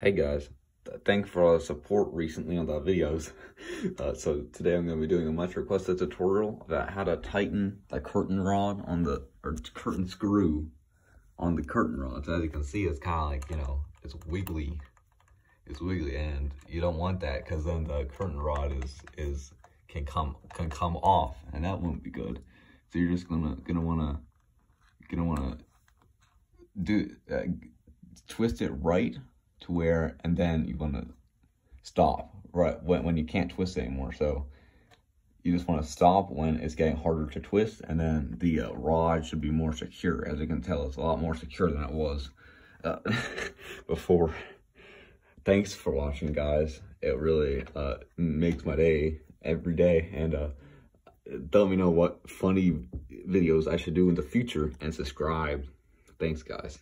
Hey guys, thanks for all the support recently on the videos. Uh, so today I'm going to be doing a much requested tutorial about how to tighten the curtain rod on the, or curtain screw on the curtain rods. As you can see, it's kind of like, you know, it's wiggly. It's wiggly and you don't want that because then the curtain rod is, is, can come, can come off and that won't be good. So you're just gonna, gonna wanna, gonna wanna do, uh, twist it right to where, and then you want to stop right when, when you can't twist anymore. So you just want to stop when it's getting harder to twist, and then the uh, rod should be more secure. As you can tell, it's a lot more secure than it was uh, before. Thanks for watching, guys. It really uh, makes my day every day, and uh, let me know what funny videos I should do in the future, and subscribe. Thanks, guys.